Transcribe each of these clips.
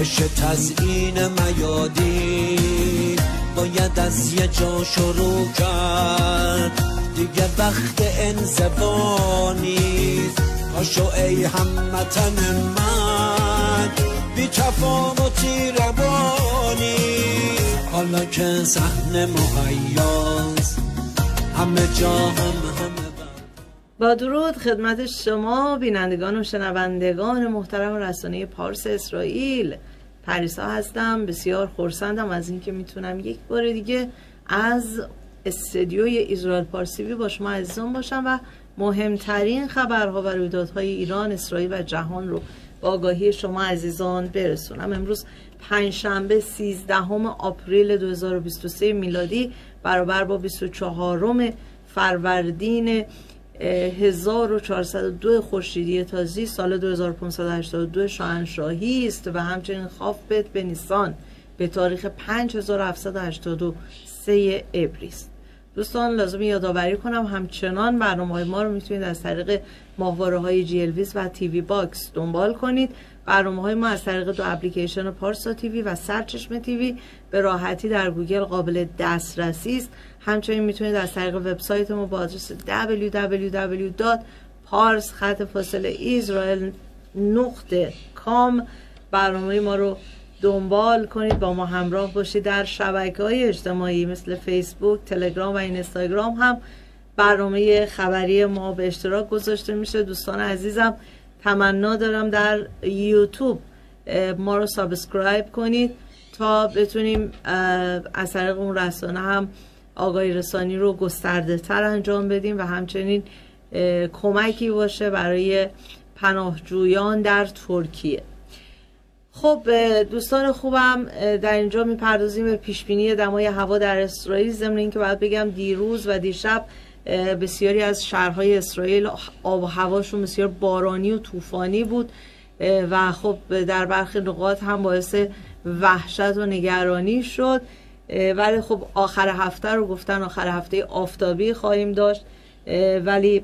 بشه تزیین میادین باید از یه جا شروع کرد. دیگه وقت انزبانی پاشو ای همتن من. بی تفاوتی روانی. حالا که صحنه مهیاز همه جا هم همه با درود خدمت شما بینندگان و شنوندگان محترم رسانه پارس اسرائیل. پریسا هستم بسیار خورسندم از اینکه می‌تونم یک بار دیگه از استدیوی اسرائیل پارسیوی با شما عزیزان باشم و مهمترین خبرها و رویدادهای ایران اسرائیل و جهان رو با آگاهی شما عزیزان برسونم. امروز پنجشنبه 13 آپریل 2023 میلادی برابر با 24 فروردین 1402 خورشیدی تازی سال 2582 شاهنشاهی است و همچنین خافبت به نیسان به تاریخ 5783 عبری است دوستان لازم یادآوری کنم همچنان برنامه های ما رو می‌تونید از طریق ماهواره های GLWiZ و TV Box دنبال کنید. برنامه های ما از طریق دو اپلیکیشن Parsa TV و سرچشم TV به راحتی در گوگل قابل دسترسی است. همچنین می‌تونید از طریق وبسایت ما با آدرس www.pars خط فاصله اسرائیل نقطه com برنامه ما رو دنبال کنید. با ما همراه باشید در شبکه های اجتماعی مثل فیسبوک، تلگرام و اینستاگرام هم برنامه خبری ما به اشتراک گذاشته میشه. دوستان عزیزم تمنا دارم در یوتیوب. ما رو subscribe کنید. بتونیم از طریق اون رسانه هم آگاهی رسانی رو گسترده تر انجام بدیم و همچنین کمکی باشه برای پناهجویان در ترکیه. خب دوستان خوبم در اینجا می‌پردازیم به پیشبینی دمای هوا در اسرائیل. ضمن اینکه باید بگم دیروز و دیشب بسیاری از شهرهای اسرائیل آب و هواشون بسیار بارانی و طوفانی بود و خب در برخی نقاط هم باعث وحشت و نگرانی شد. ولی خب آخر هفته رو گفتن آخر هفته آفتابی خواهیم داشت. ولی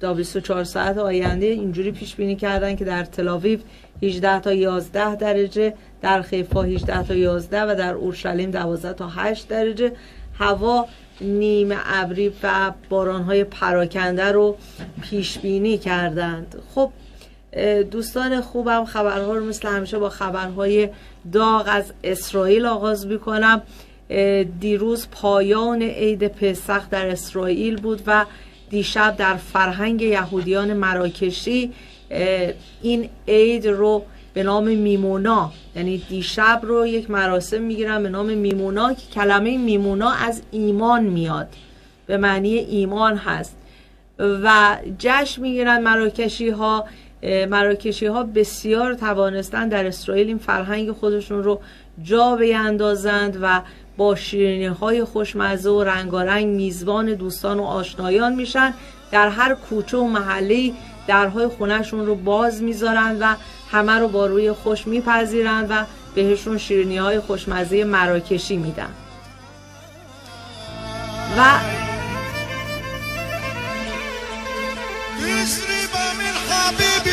تا 24 ساعت آینده اینجوری پیش بینی کردن که در تلاویو 18 تا 11 درجه در خیفا 18 تا 11 و در اورشلیم 12 تا 8 درجه. هوا نیمه ابری و بارانهای پراکنده رو پیش بینی کردند. خب دوستان خوبم خبرها رو مثل همیشه با خبرهای داغ از اسرائیل آغاز می‌کنم. دیروز پایان عید پسخ در اسرائیل بود و دیشب در فرهنگ یهودیان مراکشی این عید رو به نام میمونا یعنی دیشب رو یک مراسم می‌گیرن به نام میمونا که کلمه میمونا از ایمان میاد. به معنی ایمان هست. و جشن می‌گیرن مراکشی ها مراکشی ها بسیار توانستن در اسرائیل این فرهنگ خودشون رو جا بیندازند و با شیرینی های خوشمزه و رنگارنگ میزبان دوستان و آشنایان میشن. در هر کوچه و محله درهای خونهشون رو باز می‌ذارن و همه رو با روی خوش میپذیرند و بهشون شیرینی های خوشمزه مراکشی میدن. و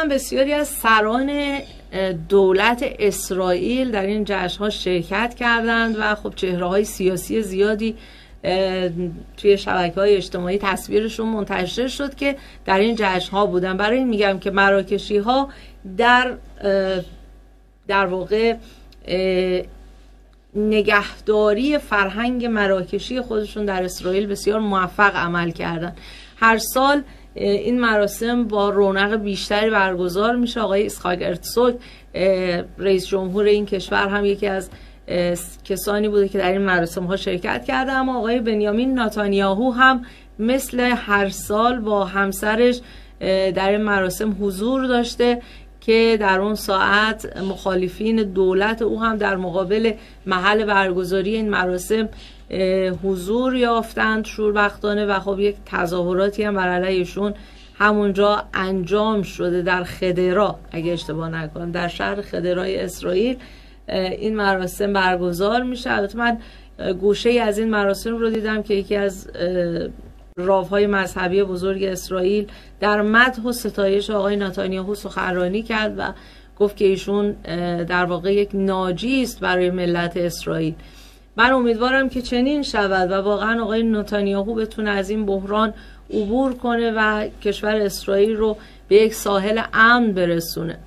هم بسیاری از سران دولت اسرائیل در این جشن ها شرکت کردند و خب چهره های سیاسی زیادی توی شبکه های اجتماعی تصویرشون منتشر شد که در این جشن ها بودن. برای این میگم که مراکشی ها در در واقع نگهداری فرهنگ مراکشی خودشون در اسرائیل بسیار موفق عمل کردن. هر سال این مراسم با رونق بیشتری برگزار میشه. آقای اسخاک ارتسوک رئیس جمهور این کشور هم یکی از کسانی بوده که در این مراسم ها شرکت کرده. اما آقای بنیامین ناتانیاهو هم مثل هر سال با همسرش در این مراسم حضور داشته که در اون ساعت مخالفین دولت او هم در مقابل محل برگزاری این مراسم حضور یافتند شوربختانه و خب یک تظاهراتی هم بر علیهشون همونجا انجام شده در خدرا اگه اشتباه نکنم در شهر خدرای اسرائیل. این مراسم برگزار میشه. البته من گوشه از این مراسم رو دیدم که یکی از راوهای مذهبی بزرگ اسرائیل در مدح و ستایش آقای ناتانیاهو سخنرانی کرد و گفت که ایشون در واقع یک ناجی است برای ملت اسرائیل. من امیدوارم که چنین شود و واقعا آقای نتانیاهو بتونه از این بحران عبور کنه و کشور اسرائیل رو به یک ساحل امن برسونه.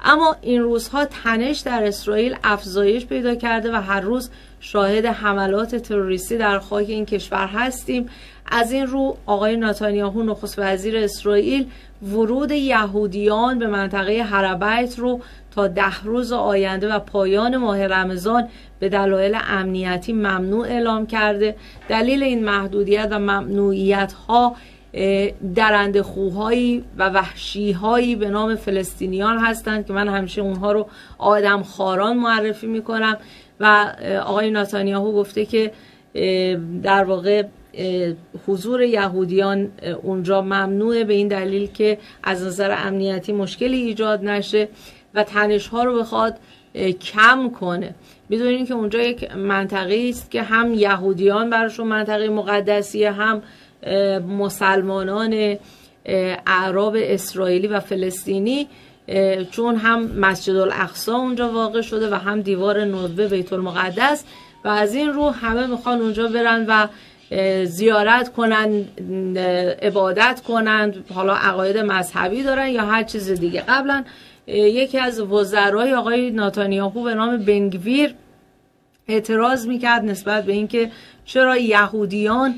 اما این روزها تنش در اسرائیل افزایش پیدا کرده و هر روز شاهد حملات تروریستی در خاک این کشور هستیم. از این رو آقای ناتانیاهو نخست وزیر اسرائیل ورود یهودیان به منطقه حربیت رو تا ده روز آینده و پایان ماه رمضان به دلایل امنیتی ممنوع اعلام کرده. دلیل این محدودیت و ممنوعیت ها درند خوهایی و وحشیهایی به نام فلسطینیان هستند که من همیشه اونها رو آدم خاران معرفی می‌کنم و آقای ناتانیاهو گفته که در واقع حضور یهودیان اونجا ممنوعه به این دلیل که از نظر امنیتی مشکلی ایجاد نشه. و تنش ها رو بخواد کم کنه. می‌دونین که اونجا یک منطقه است که هم یهودیان براشون منطقه مقدسیه هم مسلمانان اعراب اسرائیلی و فلسطینی چون هم مسجد الاقصا اونجا واقع شده و هم دیوار نوبه بیت المقدس و از این رو همه می‌خوان اونجا برن و زیارت کنن عبادت کنند حالا عقاید مذهبی دارن یا هر چیز دیگه. قبلا یکی از وزرای آقای ناتانیاهو به نام بنگویر اعتراض می‌کرد نسبت به اینکه چرا یهودیان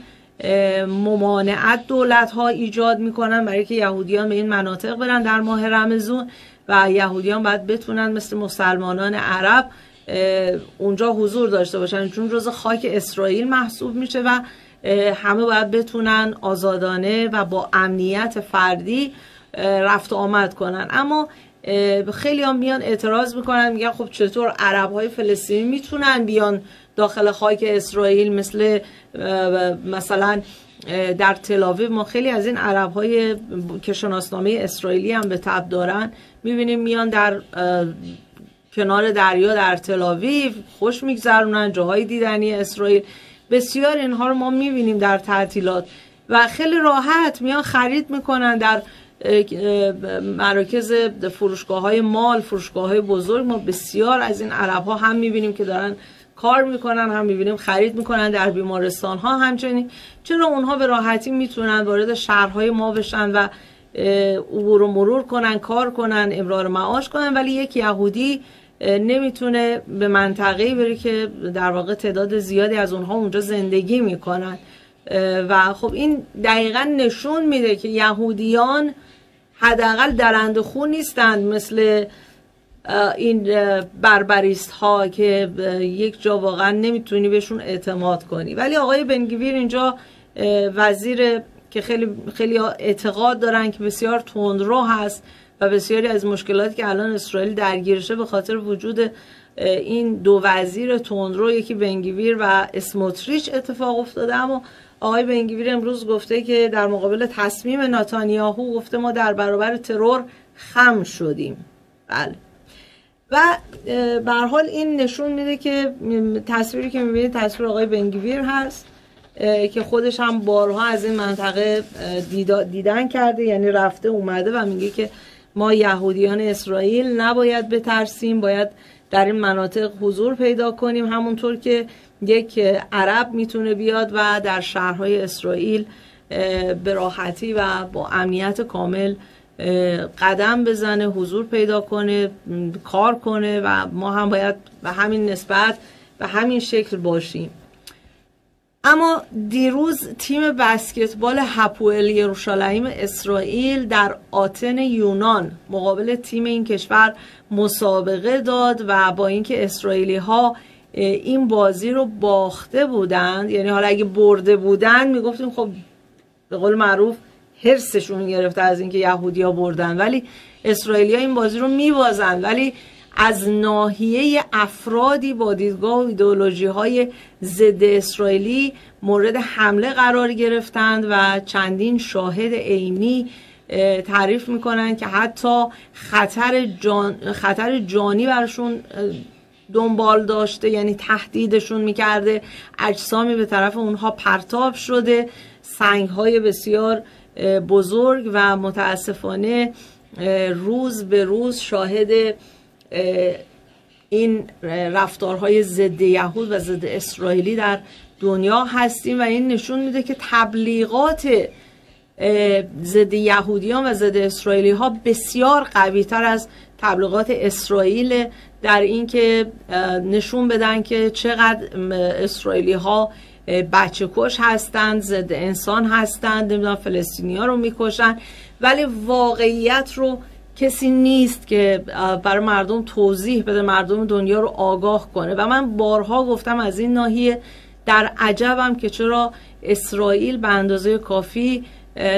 ممانعت دولت ها ایجاد می‌کنن برای که یهودیان به این مناطق برن در ماه رمزون و یهودیان باید بتونن مثل مسلمانان عرب اونجا حضور داشته باشن. چون جز خاک اسرائیل محسوب میشه و همه باید بتونن آزادانه و با امنیت فردی رفت آمد کنن. اما خیلی هم میان اعتراض می‌کنن میگن خب چطور عرب های فلسطینی می‌تونن بیان داخل خاک اسرائیل مثل مثلا در تلاویو ما خیلی از این عرب های که اسرائیلی هم به تب دارن. می‌بینیم میان در کنار دریا در تلاویو خوش میگذرونن جاهای دیدنی اسرائیل. بسیار اینها رو ما می‌بینیم در تعطیلات. و خیلی راحت میان خرید می‌کنن در مراکز فروشگاه های مال فروشگاه های بزرگ. ما بسیار از این عرب ها هم می‌بینیم که دارن کار می‌کنن هم می‌بینیم خرید می‌کنن در بیمارستان ها همچنین. چرا اونها به راحتی می‌تونن وارد شهرهای ما بشن و عبور و مرور کنن کار کنن امرار معاش کنن؟ ولی یک یهودی نمی‌تونه به منطقه بره که در واقع تعداد زیادی از اونها اونجا زندگی می‌کنن. و خب این دقیقا نشون میده که یهودیان حداقل درند خون نیستند مثل این بربریست ها که یک جا واقعا نمی‌تونی بهشون اعتماد کنی. ولی آقای بنگویر اینجا وزیر که خیلی خیلی اعتقاد دارن که بسیار تندرو هست و بسیاری از مشکلاتی که الان اسرائیل درگیرشه به خاطر وجود این دو وزیر تندرو یکی بنگویر و اسموتریچ اتفاق افتاده. اما آقای بنگویر امروز گفته که در مقابل تصمیم ناتانیاهو گفته ما در برابر ترور خم شدیم. بله. و به حال این نشون میده که تصویری که می‌بینید تصویر آقای بنگویر هست که خودش هم بارها از این منطقه دیدن کرده یعنی رفته اومده و میگه که ما یهودیان اسرائیل نباید بترسیم باید در این مناطق حضور پیدا کنیم. همونطور که یک عرب می‌تونه بیاد و در شهرهای اسرائیل به راحتی و با امنیت کامل قدم بزنه حضور پیدا کنه کار کنه و ما هم باید به همین نسبت به همین شکل باشیم. اما دیروز تیم بسکتبال هپوئل یروشالیم اسرائیل در آتن یونان مقابل تیم این کشور مسابقه داد و با اینکه اسرائیلی ها این بازی رو باخته بودند یعنی حالا اگه برده بودند می‌گفتیم خب به قول معروف حرسشون گرفته از اینکه یهودیا بردن. ولی اسرائیلیا این بازی رو میبازن. ولی از ناحیه افرادی با دیدگاه و ایدئولوژی های ضد اسرائیلی مورد حمله قرار گرفتند و چندین شاهد عینی تعریف می‌کنن که حتی خطر, جان، خطر جانی برشون دنبال داشته یعنی تهدیدشون می‌کرده. اجسامی به طرف اونها پرتاب شده. سنگ های بسیار بزرگ و متاسفانه روز به روز شاهد این رفتارهای ضد یهود و ضد اسرائیلی در دنیا هستیم. و این نشون میده که تبلیغات ضد یهودیان و ضد اسرائیلی ها بسیار قوی تر از تبلیغات اسرائیل در اینکه نشون بدن که چقدر اسرائیلی ها بچه کش هستند ضد انسان هستند نمی‌دونم فلسطینی ها رو می‌کشن. ولی واقعیت رو کسی نیست که برای مردم توضیح بده مردم دنیا رو آگاه کنه. و من بارها گفتم از این ناحیه در عجبم که چرا اسرائیل به اندازه کافی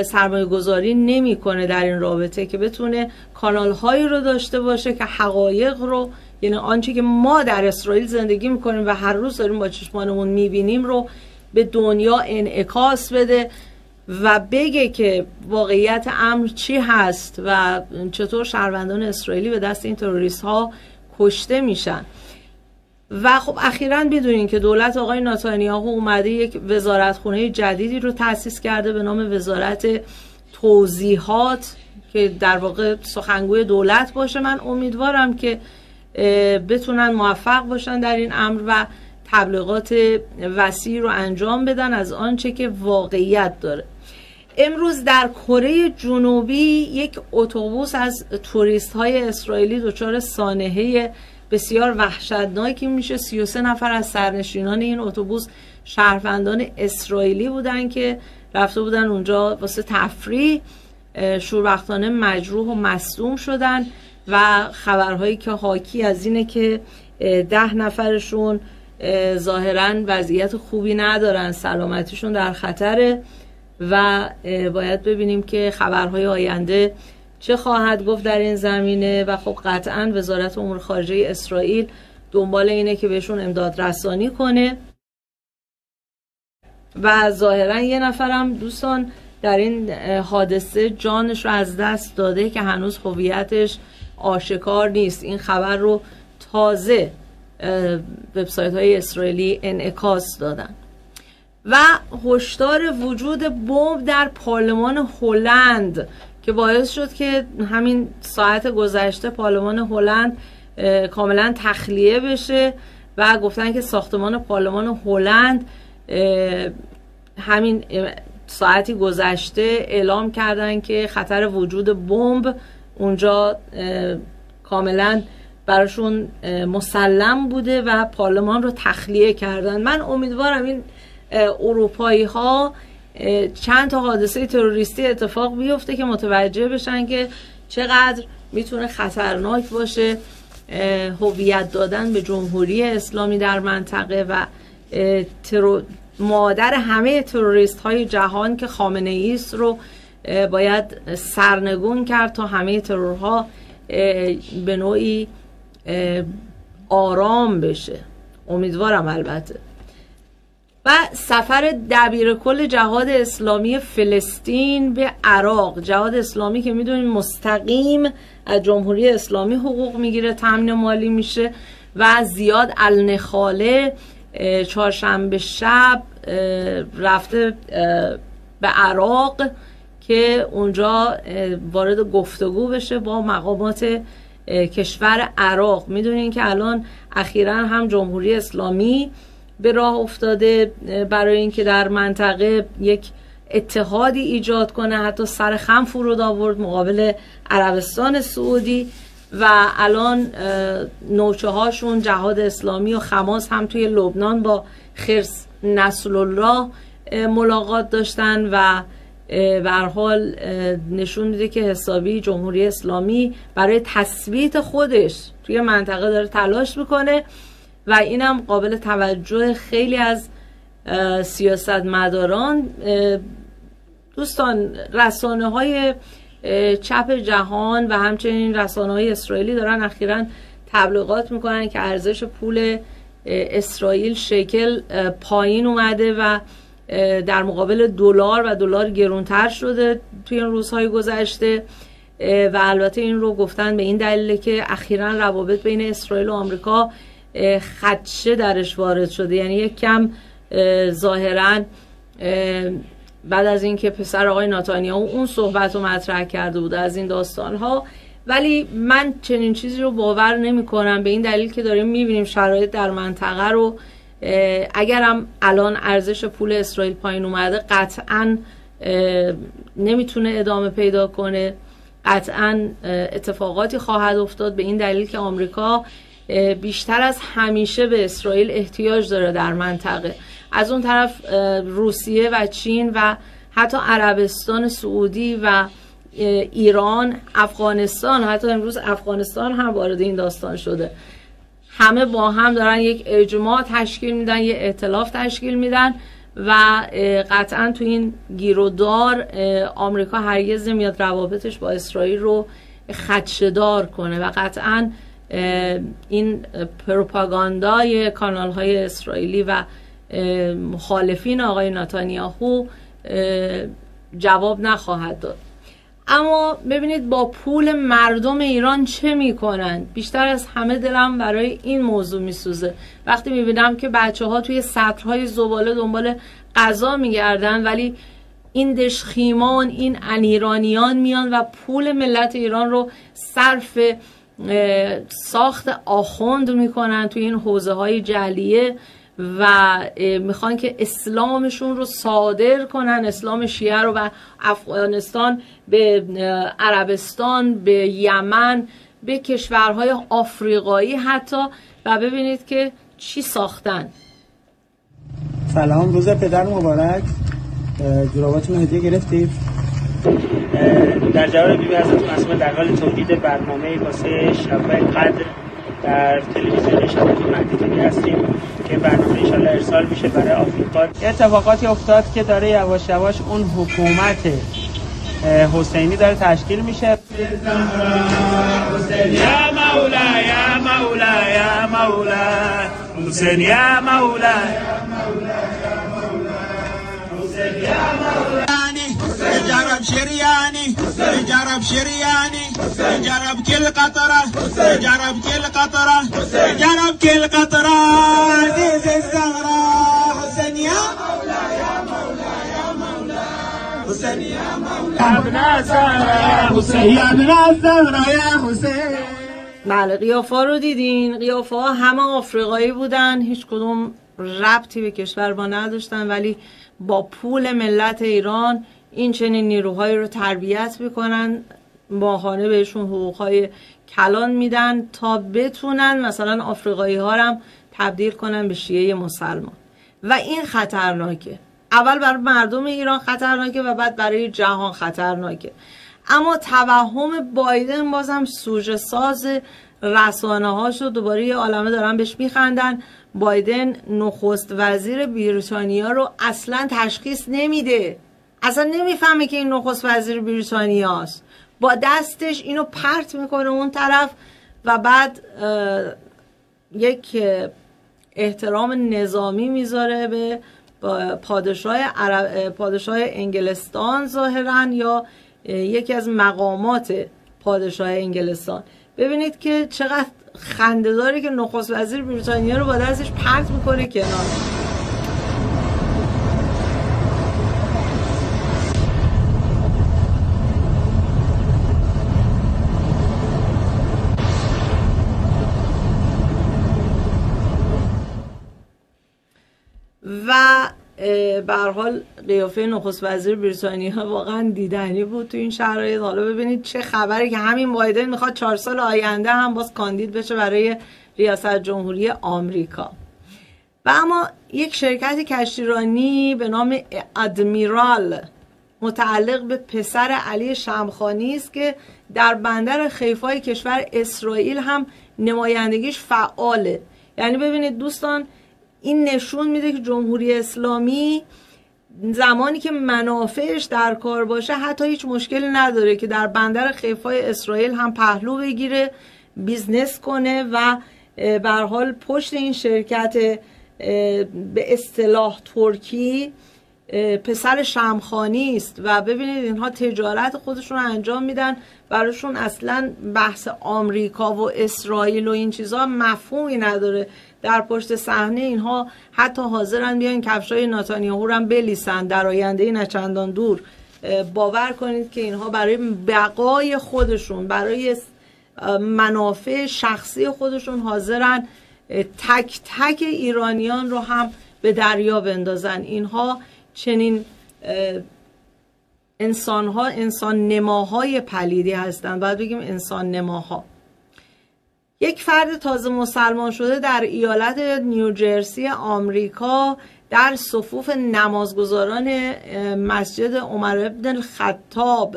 سرمایه گذاری نمی‌کنه در این رابطه که بتونه کانال هایی رو داشته باشه که حقایق رو یعنی آنچه که ما در اسرائیل زندگی می‌کنیم و هر روز داریم با چشمانمون می‌بینیم رو به دنیا انعکاس بده و بگه که واقعیت امر چی هست و چطور شهروندان اسرائیلی به دست این تروریست ها کشته میشن. و خب اخیرا بدونین که دولت آقای ناتانیاهو اومده یک وزارتخونه جدیدی رو تأسیس کرده به نام وزارت توضیحات که در واقع سخنگوی دولت باشه. من امیدوارم که بتونن موفق باشن در این امر و تبلیغات وسیع رو انجام بدن از آنچه که واقعیت داره. امروز در کره جنوبی یک اتوبوس از توریست های اسرائیلی دچار سانحه بسیار وحشتناکی میشه. 33 نفر از سرنشینان این اتوبوس شهروندان اسرائیلی بودن که رفته بودن اونجا واسه تفریح. شوربختانه مجروح و مصدوم شدن و خبرهایی که حاکی از اینه که ده نفرشون ظاهرا وضعیت خوبی ندارن سلامتیشون در خطره و باید ببینیم که خبرهای آینده چه خواهد گفت در این زمینه و خب قطعا وزارت امور خارجه اسرائیل دنبال اینه که بهشون امداد رسانی کنه. و ظاهرا یه نفرم دوستان در این حادثه جانش رو از دست داده که هنوز هویتش آشکار نیست. این خبر رو تازه وبسایت های اسرائیلی انعکاس دادن. و هشدار وجود بمب در پارلمان هلند. که باعث شد که همین ساعت گذشته پارلمان هلند کاملا تخلیه بشه و گفتن که ساختمان پارلمان هلند همین ساعتی گذشته اعلام کردن که خطر وجود بمب اونجا کاملا براشون مسلم بوده و پارلمان رو تخلیه کردن. من امیدوارم این اروپایی ها چند تا حادثه تروریستی اتفاق بیفته که متوجه بشن که چقدر می‌تونه خطرناک باشه. هویت دادن به جمهوری اسلامی در منطقه و مادر همه تروریست های جهان که خامنه ایست رو باید سرنگون کرد تا همه ترورها به نوعی آرام بشه. امیدوارم البته. و سفر دبیر کل جهاد اسلامی فلسطین به عراق. جهاد اسلامی که می‌دونیم مستقیم از جمهوری اسلامی حقوق می‌گیره تمن مالی میشه و زیاد النخاله چهارشنبه شب رفته به عراق که اونجا وارد گفتگو بشه با مقامات کشور عراق. می‌دونین که الان اخیرا هم جمهوری اسلامی به راه افتاده برای اینکه در منطقه یک اتحادی ایجاد کنه. حتی سر خم فرود آورد مقابل عربستان سعودی و الان نوچه هاشون جهاد اسلامی و خماس هم توی لبنان با خرس نسل الله ملاقات داشتن و به حال نشون میده که حسابی جمهوری اسلامی برای تثبیت خودش توی منطقه داره تلاش می‌کنه. و اینم قابل توجه خیلی از سیاستمداران دوستان رسانه های چپ جهان و همچنین رسانه های اسرائیلی دارن اخیرا تبلیغات می‌کنن که ارزش پول اسرائیل شکل پایین اومده و در مقابل دلار و دلار گرونتر شده توی این روزهای گذشته و البته این رو گفتن به این دلیل که اخیرا روابط بین اسرائیل و آمریکا خدشه درش وارد شده. یعنی یک کم ظاهرا بعد از اینکه پسر آقای ناتانیاهو اون صحبت رو مطرح کرده بود از این داستان ها ولی من چنین چیزی رو باور نمی کنم به این دلیل که داریم می‌بینیم شرایط در منطقه رو اگرم الان ارزش پول اسرائیل پایین اومده قطعا نمی‌تونه ادامه پیدا کنه. قطعا اتفاقاتی خواهد افتاد. به این دلیل که آمریکا بیشتر از همیشه به اسرائیل احتیاج داره در منطقه. از اون طرف روسیه و چین و حتی عربستان سعودی و ایران افغانستان. حتی امروز افغانستان هم وارد این داستان شده. همه با هم دارن یک اجماع تشکیل میدن یه اعتلاف تشکیل میدن و قطعا تو این گیرودار آمریکا هرگز نمیاد روابطش با اسرائیل رو خدشدار کنه و قطعا این پروپاگاندای کانال های اسرائیلی و مخالفین آقای ناتانیاهو جواب نخواهد داد. اما ببینید با پول مردم ایران چه می‌کنن؟ بیشتر از همه دلم برای این موضوع میسوزه. وقتی می‌بینم که بچه ها توی سطرهای زباله دنبال غذا میگردن ولی این دشخیمان این انیرانیان میان و پول ملت ایران رو صرف ساخت آخوند می‌کنن توی این حوزه های جلیه و می‌خوان که اسلامشون رو صادر کنن اسلام شیعه رو و افغانستان به عربستان به یمن به کشورهای آفریقایی حتی و ببینید که چی ساختن. سلام روز پدر مبارک. جراباتون هدیه گرفتید؟ در جواب بیبی ازتون در حال تولید برنامه واسه شب قدر در تلویزیون شبکه مهدی هستیم که برنامه انشالله ارسال میشه برای آفریقا. اتفاقاتی افتاد که داره یواش یواش اون حکومت حسینی داره تشکیل میشه. یا مولا یا مولا یا مولا. حسین یا مولا. حسین یا مولا. جرب شرياني جرب شرياني جرب كل قطرة جرب كل قطرة جرب كل قطرة عزيز الزهراء حسين يا مولا يا مولا يا مولا حسين يا مولا يا ابن الزهراء يا حسين يا ابن الزهراء يا حسين بله قیافا رو دیدین. قیافه ها همه آفریقایی بودن. هیچ کدوم ربطی به کشور ما نداشتن ولی با پول ملت ایران این چنین نیروهایی رو تربیت می‌کنن ماهانه بهشون حقوقهای کلان میدن تا بتونن مثلا آفریقایی ها هم تبدیل کنن به شیعه مسلمان. و این خطرناکه. اول برای مردم ایران خطرناکه و بعد برای جهان خطرناکه. اما توهم بایدن بازم سوژه ساز رسانه هاشو دوباره یه عالمه دارن بهش میخندن. بایدن نخست وزیر بریتانیا رو اصلا تشخیص نمیده. اصلا نمی‌فهمه که این نخست وزیر بریتانیاست با دستش اینو پرت می‌کنه اون طرف و بعد یک احترام نظامی می‌ذاره به پادشاه, عرب، پادشاه انگلستان ظاهرا یا یکی از مقامات پادشاه انگلستان. ببینید که چقدر خنده داره که نخست وزیر بریتانیا رو با دستش پرت می‌کنه کنار. به حال قیافه نخست وزیر بریتانیا واقعا دیدنی بود تو این شرایط. حالا ببینید چه خبری که همین بایدن می‌خواد چهار سال آینده هم باز کاندید بشه برای ریاست جمهوری آمریکا. و اما یک شرکت کشتیرانی به نام ادمیرال متعلق به پسر علی شمخانی است که در بندر خیفای کشور اسرائیل هم نمایندگیش فعاله. یعنی ببینید دوستان این نشون میده که جمهوری اسلامی زمانی که منافعش در کار باشه حتی هیچ مشکلی نداره که در بندر حیفای اسرائیل هم پهلو بگیره business کنه و به حال پشت این شرکت به اصطلاح ترکی پسر شمخانی است و ببینید اینها تجارت خودشون انجام میدن. براشون اصلا بحث آمریکا و اسرائیل و این چیزها مفهومی نداره. در پشت صحنه اینها حتی حاضرن بیان کفشای ناتانیاهو رو بلیسن. در آینده نه چندان دور. باور کنید که اینها برای بقای خودشون برای منافع شخصی خودشون حاضرن. تک تک ایرانیان رو هم به دریا بندازن. اینها چنین انسان ها انسان نماهای پلیدی هستند. باید بگیم انسان نماها. یک فرد تازه مسلمان شده در ایالت نیوجرسی آمریکا در صفوف نمازگزاران مسجد عمر ابن الخطاب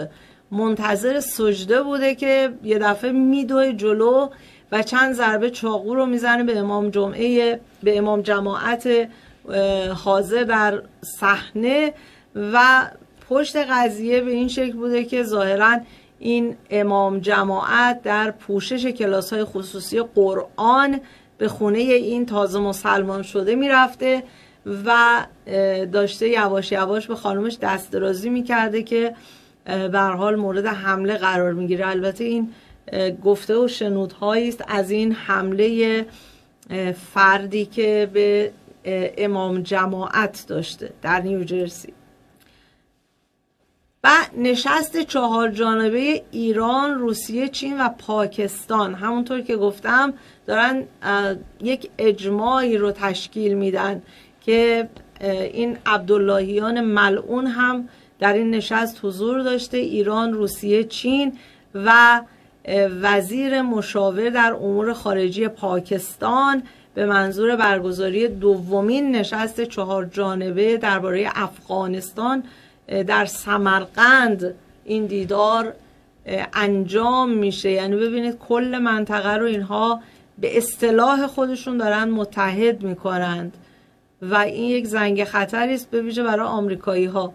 منتظر سجده بوده که یه دفعه میدوه جلو و چند ضربه چاقو رو می‌زنه به امام جمعه به امام جماعت حاضر در صحنه و پشت قضیه به این شکل بوده که ظاهرا این امام جماعت در پوشش کلاس های خصوصی قرآن به خونه این تازه مسلمان شده می‌رفته و داشته یواش یواش به خانومش دست درازی می‌کرده که به حال مورد حمله قرار می‌گیره. البته این گفته و شنودهایی است از این حمله فردی که به امام جماعت داشته در نیوجرسی و نشست چهار جانبه ایران، روسیه، چین و پاکستان. همونطور که گفتم دارن یک اجماعی رو تشکیل میدن که این عبداللهیان ملعون هم در این نشست حضور داشته ایران، روسیه، چین و وزیر مشاور در امور خارجی پاکستان. به منظور برگزاری دومین نشست چهار جانبه درباره افغانستان در سمرقند این دیدار انجام میشه. یعنی ببینید کل منطقه رو اینها به اصطلاح خودشون دارن متحد می‌کنند. و این یک زنگ خطری است به ویژه برای آمریکایی ها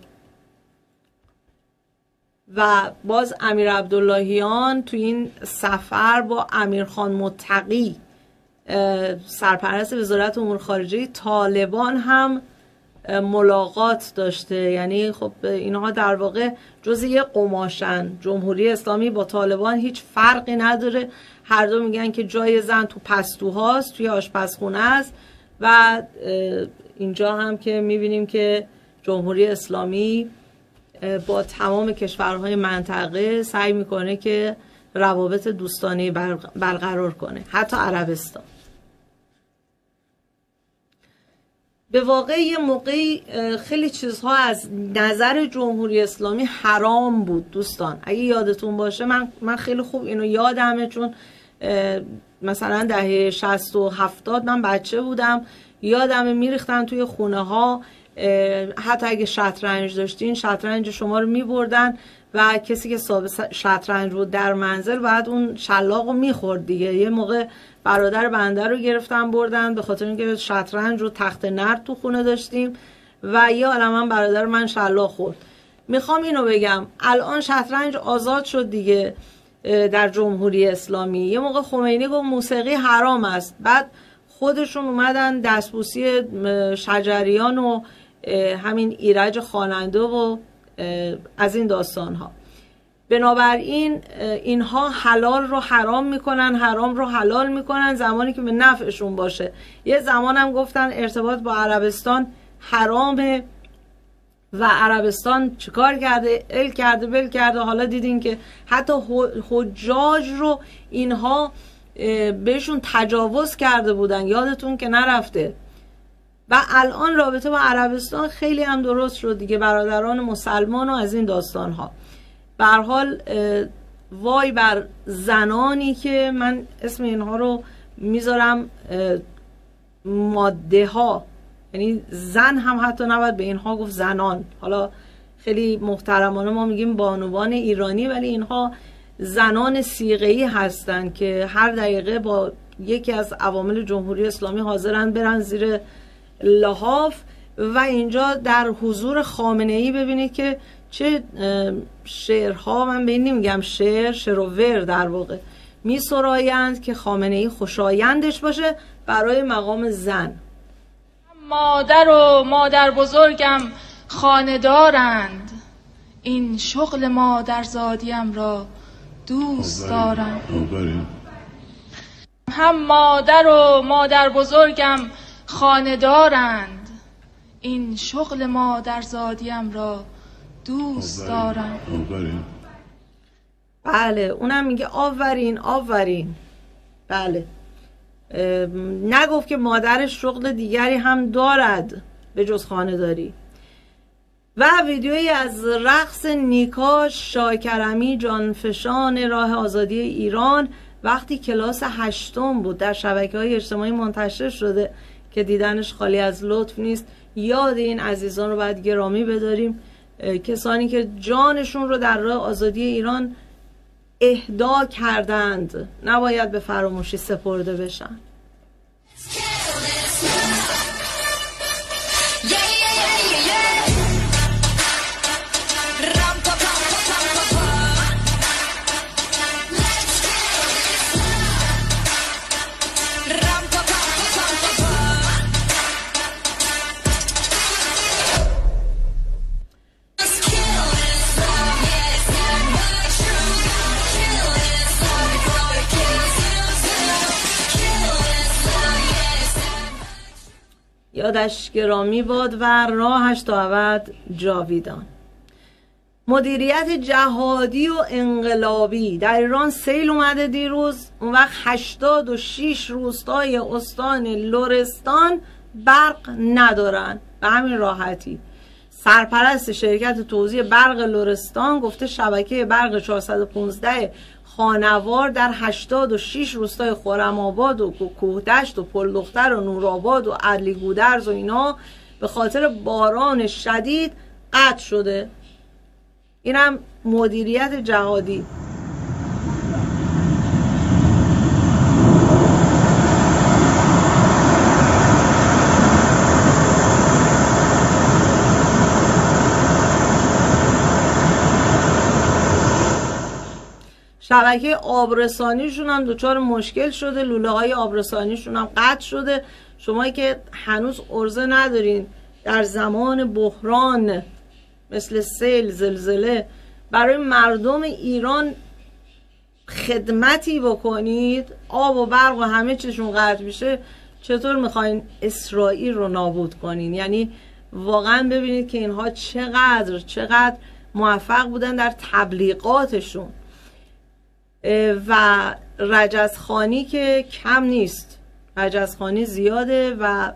و باز امیر عبداللهیان تو این سفر با امیر خان متقی سرپرست وزارت امور خارجه طالبان هم ملاقات داشته. یعنی خب اینها در واقع جز یه قماشن. جمهوری اسلامی با طالبان هیچ فرقی نداره. هر دو میگن که جای زن تو پستوهاست توی آشپزخونه است. و اینجا هم که می‌بینیم که جمهوری اسلامی با تمام کشورهای منطقه سعی می‌کنه که روابط دوستانه برقرار کنه. حتی عربستان. به واقع یه موقعی خیلی چیزها از نظر جمهوری اسلامی حرام بود دوستان. اگه یادتون باشه من, من خیلی خوب اینو یادمه چون مثلا دهه 60 و 70 من بچه بودم. یادمه میریختن توی خونه ها حتی اگه شطرنج داشتین شطرنج شما رو میبردن و کسی که صاحب شطرنج بود در منزل بعد اون شلاق رو می‌خورد دیگه. یه موقع برادر بنده رو گرفتن بردن به خاطر اینکه شطرنج رو تخت نرد تو خونه داشتیم و یه عالم برادر من شلاق خورد. می‌خوام اینو بگم الان شطرنج آزاد شد دیگه در جمهوری اسلامی. یه موقع خمینی گفت موسیقی حرام است. بعد خودشون اومدن دستبوسی شجریان و همین ایرج خواننده و از این داستان ها بنابراین اینها حلال رو حرام می‌کنن حرام رو حلال می‌کنن زمانی که به نفعشون باشه. یه زمان هم گفتن ارتباط با عربستان حرامه و عربستان چیکار کرده؟ ال کرده بل کرده. حالا دیدین که حتی حجاج رو اینها بهشون تجاوز کرده بودن. یادتون که نرفته. و الان رابطه با عربستان خیلی هم درست شد دیگه. برادران مسلمان و از این داستان ها بر حال وای بر زنانی که من اسم اینها رو می‌ذارم ماده ها یعنی زن هم حتی نباید به اینها گفت زنان. حالا خیلی محترمانه ما میگیم بانوان ایرانی ولی اینها زنان سیغهی هستند که هر دقیقه با یکی از عوامل جمهوری اسلامی حاضرن برن زیر لحاف و اینجا در حضور خامنه ای ببینید که چه شعرها من به این نمیگم شعر شعر و ور در واقع. می سرایند که خامنه ای خوشایندش باشه برای مقام زن. مادر و مادر بزرگم خاندارند این شغل مادرزادیم را دوست دارم. هم مادر و مادر بزرگم خاندارند این شغل مادرزادیم را دوست دارم. بله اونم میگه آورین آورین بله. نگفت که مادرش شغل دیگری هم دارد به جز خانه داری و ویدیویی از رقص نیکا شاکرمی جانفشان راه آزادی ایران وقتی کلاس هشتم بود در شبکه های اجتماعی منتشر شده که دیدنش خالی از لطف نیست. یاد این عزیزان رو باید گرامی بداریم. کسانی که جانشون رو در راه آزادی ایران اهدا کردند نباید به فراموشی سپرده بشن. یادش گرامی باد و راهش تا ابد جاویدان. مدیریت جهادی و انقلابی در ایران سیل اومده دیروز. اون وقت 86 روستای استان لورستان برق ندارن. به همین راحتی. سرپرست شرکت توزیع برق لورستان گفته شبکه برق 415 خانوار در 86 روستای خورم آباد و کوهدشت و پلدختر و نورآباد و عدلی گودرز و اینا به خاطر باران شدید قطع شده. اینم مدیریت جهادی. شبکه آبرسانیشون هم دچار مشکل شده. لوله های آبرسانیشون هم قطع شده. شما که هنوز ارزه ندارین در زمان بحران مثل سیل زلزله برای مردم ایران خدمتی بکنید. آب و برق و همه چیشون قطع میشه. چطور می‌خواین اسرائیل رو نابود کنین؟ یعنی واقعا ببینید که اینها چقدر چقدر موفق بودن در تبلیغاتشون. و رجزخانی که کم نیست. رجزخانی زیاده و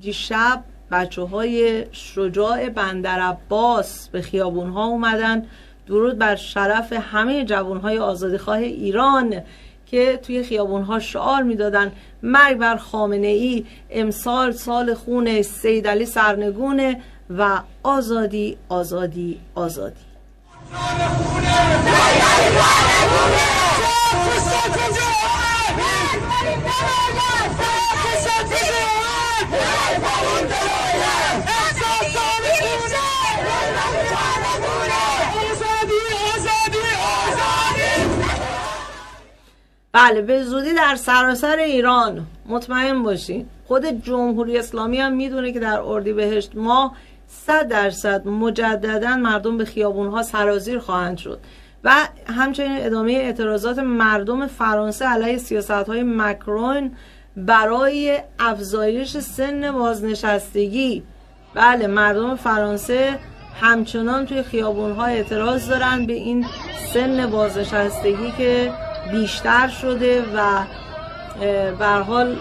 دیشب بچه های شجاع بندر عباس به خیابون ها اومدن. درود بر شرف همه جوان های آزادیخواه ایران که توی خیابون ها شعار می‌دادن. مرگ بر خامنه ای امسال سال خون سیدلی سرنگونه و آزادی آزادی آزادی. بله به زودی در سراسر ایران مطمئن باشین. خود جمهوری اسلامی هم می‌دونه که در اردیبهشت ماه صد درصد مجددا مردم به خیابون ها سرازیر خواهند شد و همچنین ادامه اعتراضات مردم فرانسه علیه سیاست های مکرون برای افزایش سن بازنشستگی. بله مردم فرانسه همچنان توی خیابون ها اعتراض دارن به این سن بازنشستگی که بیشتر شده و به حال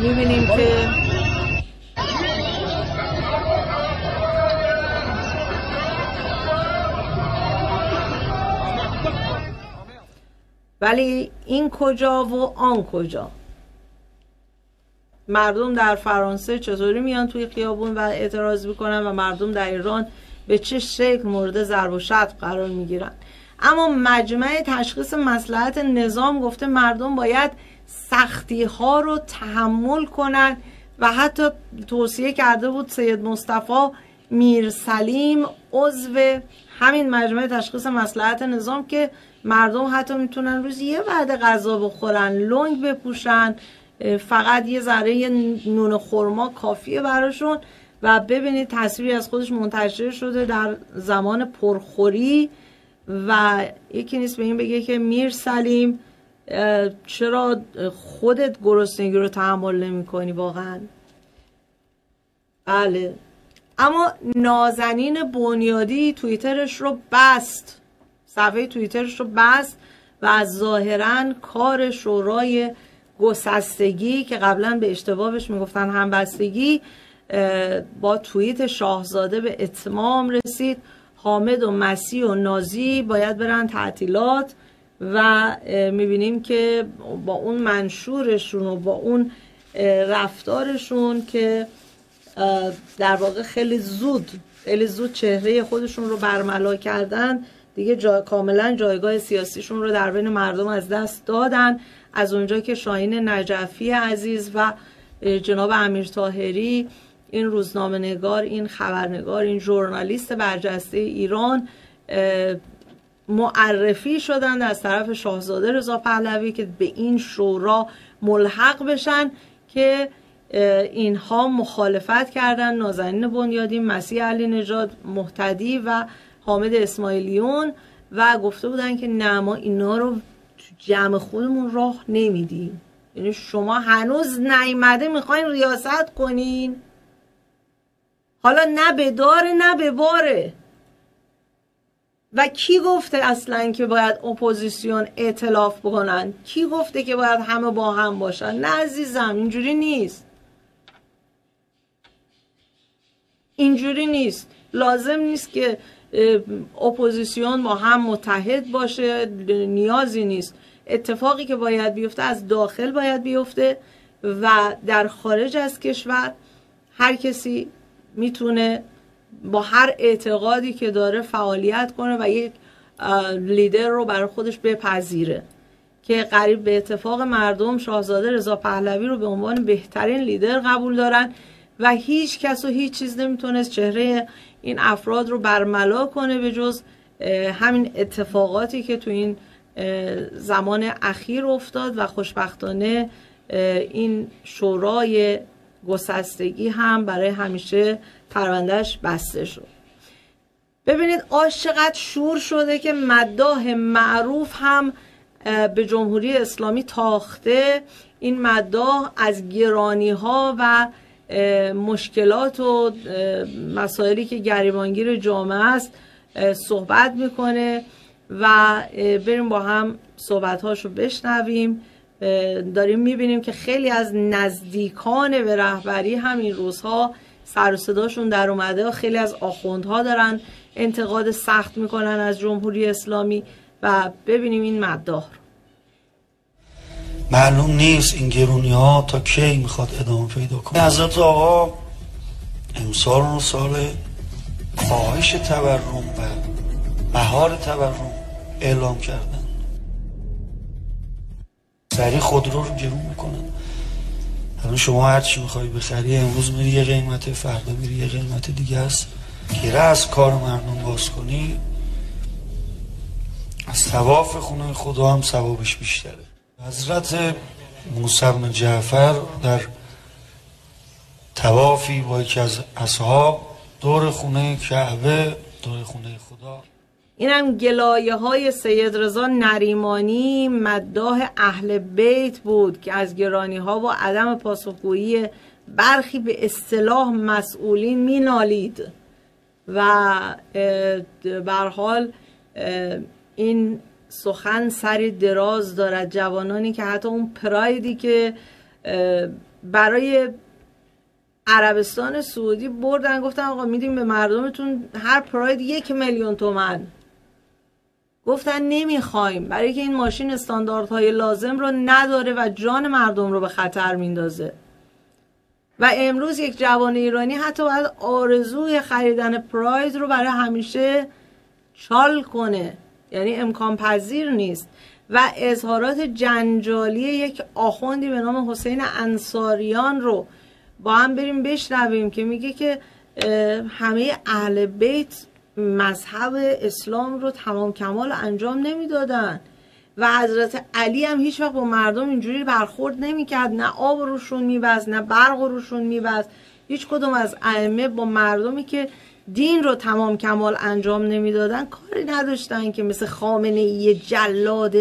می‌بینیم که ولی این کجا و آن کجا. مردم در فرانسه چطوری میان توی خیابون و اعتراض می‌کنن و مردم در ایران به چه شکل مورد ضرب و شتم قرار می‌گیرن؟ اما مجمع تشخیص مسلحت نظام گفته مردم باید سختی ها رو تحمل کنن و حتی توصیه کرده بود سید مصطفی میر سلیم عضو همین مجمع تشخیص مسلحت نظام که مردم حتی می‌تونن روز یه بعد غذا بخورن لنگ بپوشن فقط یه ذره نون خورما کافیه براشون. و ببینید تصویری از خودش منتشر شده در زمان پرخوری و یکی نیست به این بگه که میر سلیم چرا خودت گرسنگی رو تحمل نمی کنی واقعا؟ بله. اما نازنین بنیادی توییترش رو بست. صفحه توییترش رو بست و از ظاهرا کار شورای گسستگی که قبلا به اشتباهش می‌گفتن همبستگی با توییت شاهزاده به اتمام رسید. حامد و مسیح و نازی باید برن تعطیلات و می‌بینیم که با اون منشورشون و با اون رفتارشون که در واقع خیلی زود خیلی زود چهره خودشون رو برملا کردن دیگه جا کاملا جایگاه سیاسیشون رو در بین مردم از دست دادن. از اونجا که شاهین نجفی عزیز و جناب امیر تاهری این روزنامه نگار این خبرنگار این ژورنالیست برجسته ایران معرفی شدند از طرف شاهزاده رضا پهلوی که به این شورا ملحق بشن که اینها مخالفت کردن. نازنین بنیادی مسیح علی نژاد محتدی و حامد اسماعیلیون و گفته بودن که نه ما اینا رو تو جمع خودمون راه نمیدیم. یعنی شما هنوز نیمده می‌خواین ریاست کنین. حالا نه به داره نه به باره. و کی گفته اصلا که باید اپوزیسیون اعتلاف بکنن؟ کی گفته که باید همه با هم باشن؟ نه عزیزم اینجوری نیست. اینجوری نیست. لازم نیست که اپوزیسیون با هم متحد باشه نیازی نیست. اتفاقی که باید بیفته از داخل باید بیفته و در خارج از کشور هر کسی می‌تونه با هر اعتقادی که داره فعالیت کنه و یک لیدر رو برای خودش بپذیره که قریب به اتفاق مردم شاهزاده رضا پهلوی رو به عنوان بهترین لیدر قبول دارن و هیچ کس و هیچ چیز نمی‌تونست چهره این افراد رو برملا کنه به جز همین اتفاقاتی که تو این زمان اخیر افتاد و خوشبختانه این شورای گسستگی هم برای همیشه پروندهش بسته شد. ببینید آش چقدر شور شده که مداح معروف هم به جمهوری اسلامی تاخته. این مداح از گرانی ها و مشکلات و مسائلی که گریبانگیر جامعه است صحبت می‌کنه و بریم با هم صحبت هاشو بشنویم داریم می‌بینیم که خیلی از نزدیکان به رهبری همین روزها سر و صداشون در اومده و خیلی از آخوندها دارن انتقاد سخت می‌کنن از جمهوری اسلامی و ببینیم این مداح رو معلوم نیست این گرونی ها تا کی می‌خواد ادامه پیدا کنه. حضرت آقا امسال رو سال خواهش تورم و بهار تورم اعلام کردن. سری خودرو رو گرون می‌کنن. الان شما هر چی می‌خوای بخری امروز میری یه قیمت فردا میری یه قیمت دیگه است. گیره از کار مردم باز کنی. از ثواف خونه خدا هم ثوابش بیشتره. حضرت موسی بن جعفر در توافی با یکی از اصحاب دور خونه کعبه دور خونه خدا. این هم گلایه های سید رضا نریمانی مداح اهل بیت بود که از گرانی ها و عدم پاسخگویی برخی به اصطلاح مسئولین مینالید و حال این سخن سری دراز دارد جوانانی که حتی اون پرایدی که برای عربستان سعودی بردن گفتن آقا میدیم به مردمتون هر پراید یک میلیون تومن. گفتن نمی‌خوایم برای که این ماشین استانداردهای لازم رو نداره و جان مردم رو به خطر میندازه. و امروز یک جوان ایرانی حتی باید آرزوی خریدن پراید رو برای همیشه چال کنه. یعنی امکان پذیر نیست. و اظهارات جنجالی یک آخوندی به نام حسین انصاریان رو با هم بریم بشنویم که میگه که همه اهل بیت مذهب اسلام رو تمام کمال انجام نمی‌دادن. و حضرت علی هم هیچ وقت با مردم اینجوری برخورد نمی‌کرد. نه آب روشون میبز نه برق روشون میبز هیچ کدوم از ائمه با مردمی که دین رو تمام کمال انجام نمی‌دادن کاری نداشتن که مثل خامنه ای جلاد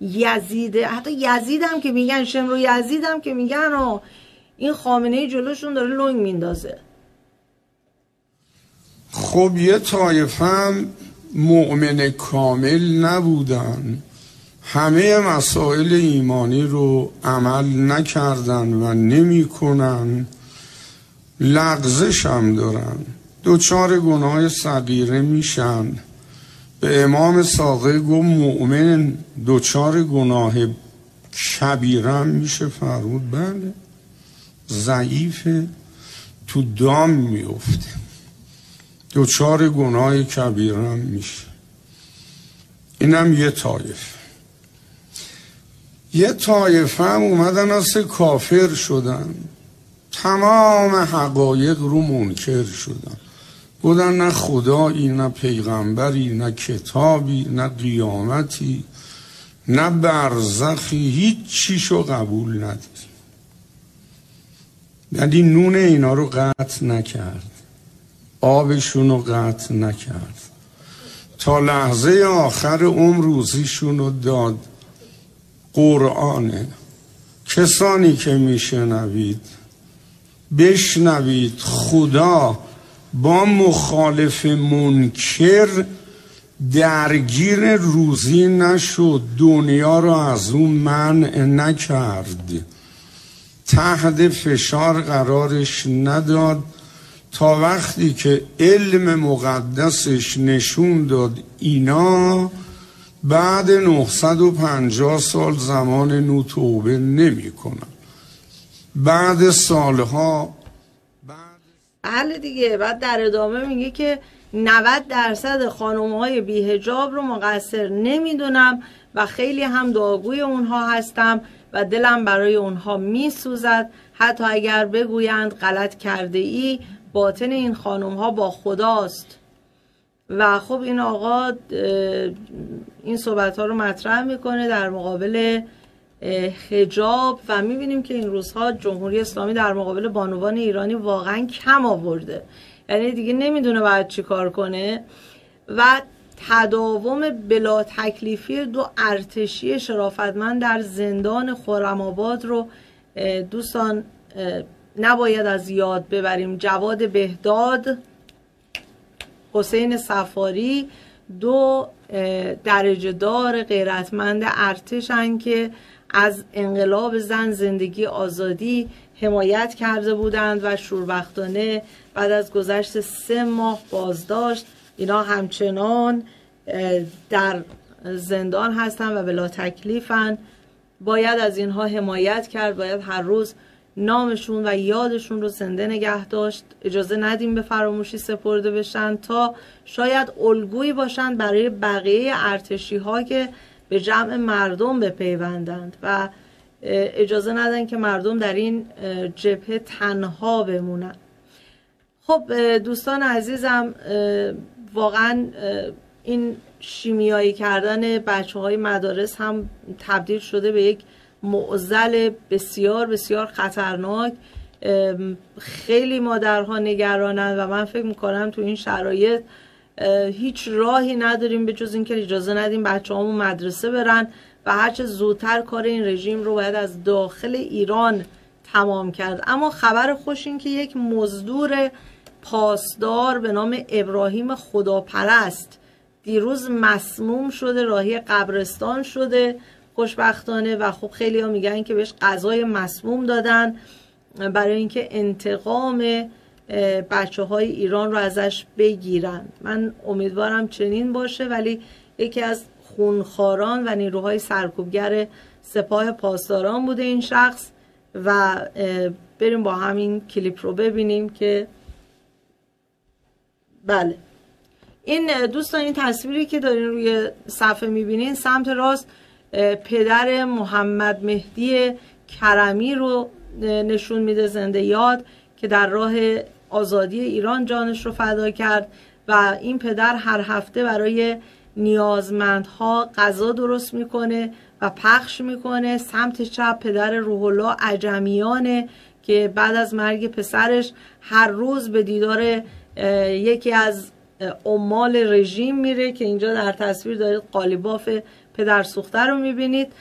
یزیده حتی یزید هم که میگن شمرو یزید هم که میگن این خامنه ای جلوشون داره لنگ میندازه. خب یه طایفه هم مؤمن کامل نبودن. همه مسائل ایمانی رو عمل نکردن و نمی‌کنن. لغزش هم دارن. دوچار گناه صغیره میشن. به امام ساقه گو مؤمن دوچار گناه کبیره میشه فرمود. بله ضعیفه تو دام میفته. دوچار گناه کبیره میشه. اینم یه طایف. یه طایفه هم اومدن از کافر شدن. تمام حقایق رو منکر شدن. بودن نه خدایی نه پیغمبری نه کتابی نه قیامتی نه برزخی هیچ چیشو قبول نداریم یعنی نون اینا رو قطع نکرد. آبشون رو قطع نکرد. تا لحظه آخر عمر روزیشون رو داد قرآنه کسانی که میشنوید بشنوید خدا با مخالف منکر درگیر روزی نشد. دنیا را از اون منع نکرد. تحت فشار قرارش نداد. تا وقتی که علم مقدسش نشون داد اینا بعد 950 سال زمان نو توبه نمی کنن. بعد سالها بله دیگه. بعد در ادامه میگه که 90 درصد خانم های بیهجاب رو مقصر نمی‌دونم و خیلی هم دعاگوی اونها هستم و دلم برای اونها میسوزد. حتی اگر بگویند غلط کرده ای باطن این خانم ها با خداست. و خب این آقا این صحبت ها رو مطرح می‌کنه در مقابل حجاب و می‌بینیم که این روزها جمهوری اسلامی در مقابل بانوان ایرانی واقعا کم آورده. یعنی دیگه نمی‌دونه باید چی کار کنه. و تداوم بلا تکلیفی دو ارتشی شرافتمند در زندان خورمآباد رو دوستان نباید از یاد ببریم. جواد بهداد حسین سفاری دو درجه دار غیرتمند ارتشن که از انقلاب زن زندگی آزادی حمایت کرده بودند و شوربختانه بعد از گذشت سه ماه بازداشت. اینا همچنان در زندان هستن و بلا تکلیفن. باید از اینها حمایت کرد باید هر روز نامشون و یادشون رو زنده نگه داشت. اجازه ندیم به فراموشی سپرده بشن تا شاید الگویی باشند برای بقیه ارتشی ها که به جمع مردم بپیوندند و اجازه ندن که مردم در این جبهه تنها بمونن. خب دوستان عزیزم واقعا این شیمیایی کردن بچه های مدارس هم تبدیل شده به یک معزل بسیار بسیار خطرناک. خیلی مادرها نگرانند و من فکر می‌کنم تو این شرایط هیچ راهی نداریم به جز اینکه اجازه ندیم بچه همون مدرسه برن و هرچه زودتر کار این رژیم رو باید از داخل ایران تمام کرد. اما خبر خوش این که یک مزدور پاسدار به نام ابراهیم خداپرست دیروز مسموم شده راهی قبرستان شده خوشبختانه و خب خیلی ها میگن که بهش غذای مسموم دادن برای اینکه انتقام بچه های ایران رو ازش بگیرن. من امیدوارم چنین باشه ولی یکی از خونخاران و نیروهای سرکوبگر سپاه پاسداران بوده این شخص و بریم با همین کلیپ رو ببینیم که بله. این دوستان این تصویری که دارین روی صفحه می‌بینین سمت راست پدر محمد مهدی کرمی رو نشون میده زنده یاد که در راه آزادی ایران جانش رو فدا کرد و این پدر هر هفته برای نیازمندها غذا درست می‌کنه و پخش می‌کنه. سمت چپ پدر روح الله عجمیانه که بعد از مرگ پسرش هر روز به دیدار یکی از عمال رژیم میره که اینجا در تصویر دارید قالیباف پدر سوخته رو می‌بینید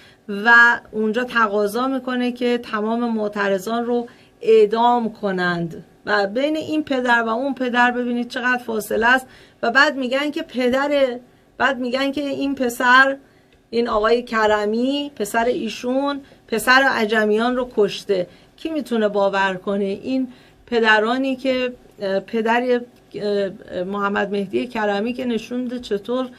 و اونجا تقاضا می‌کنه که تمام معترضان رو اعدام کنند. و بین این پدر و اون پدر ببینید چقدر فاصله است. و بعد میگن که پدر بعد میگن که این پسر این آقای کرمی پسر ایشون پسر عجمیان رو کشته. کی می‌تونه باور کنه؟ این پدرانی که پدر محمد مهدی کرمی که نشونده چطور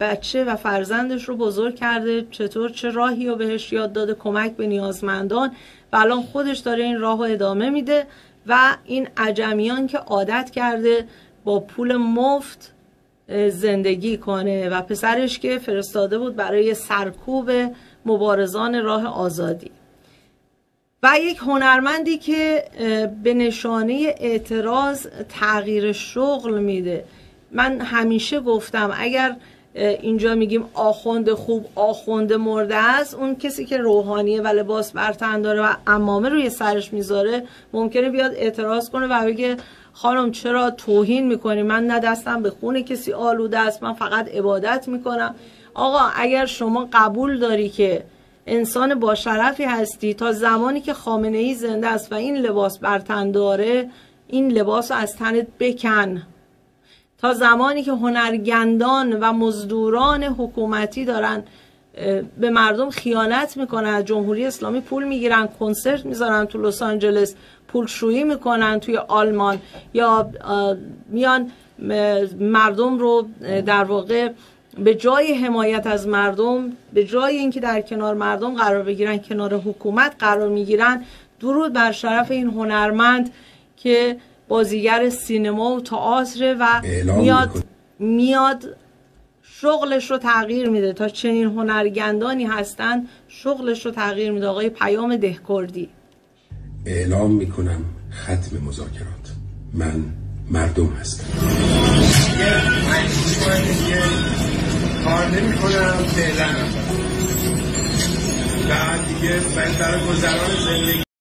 بچه و فرزندش رو بزرگ کرده چطور چه راهی رو بهش یاد داده کمک به نیازمندان. و الان خودش داره این راه رو ادامه میده. و این عجمیان که عادت کرده با پول مفت زندگی کنه و پسرش که فرستاده بود برای سرکوب مبارزان راه آزادی. و یک هنرمندی که به نشانه اعتراض تغییر شغل میده. من همیشه گفتم اگر اینجا میگیم آخوند خوب آخوند مرده است. اون کسی که روحانیه و لباس برتن داره و امامه روی سرش می‌ذاره ممکنه بیاد اعتراض کنه و بگه خانم چرا توهین می‌کنی؟ من نه به خون کسی آلوده است من فقط عبادت می‌کنم. آقا اگر شما قبول داری که انسان با شرفی هستی تا زمانی که خامنه ای زنده است و این لباس برتن داره این لباس رو از تنت بکن. تا زمانی که هنرگندان و مزدوران حکومتی دارن به مردم خیانت می‌کنن از جمهوری اسلامی پول می‌گیرن کنسرت می‌ذارن تو لس آنجلس پولشویی می‌کنن توی آلمان یا میان مردم رو در واقع به جای حمایت از مردم به جای اینکه در کنار مردم قرار بگیرن کنار حکومت قرار می‌گیرن درود بر شرف این هنرمند که بازیگر سینما و تئاتر و میاد میاد شغلش رو تغییر میده. تا چنین هنرگندانی هستن شغلش رو تغییر میده. آقای پیام دهکردی. اعلام می‌کنم ختم مذاکرات. من مردم هستم. کار نمی کنم فعلا. بعد دیگه بهتر گذران زندگی.